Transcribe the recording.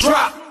drop.